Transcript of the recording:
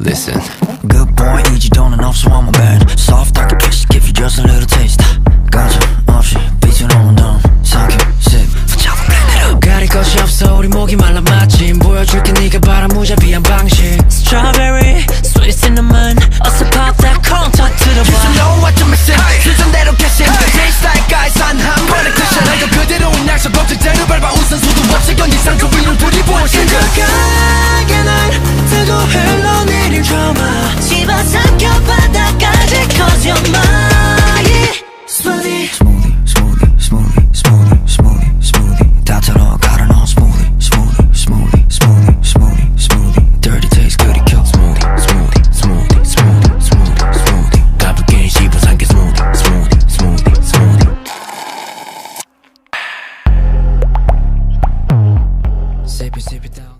Listen. Good boy, easy don't enough. So I'm a bad. Soft I can push. give you just a little taste. 가정 없이 빛은 오는 돈. 삼켜, sip, 붙잡아, blend it up. 가릴 것이 없어, 우리 목이 말라 마침. 보여줄게, 네가 바람 무자비한 방식. Strawberry, sweet cinnamon. 어서 pop that corn, talk to the bar. You know what to mix it. 순서대로 캐시. Taste like guys, 한 한 번의 쿠션. 내가 그대로 온 약속, 법칙, 대로 밟아. 우선 수도 없이 견디 상큼 위로 둘이 sip it, sip it down.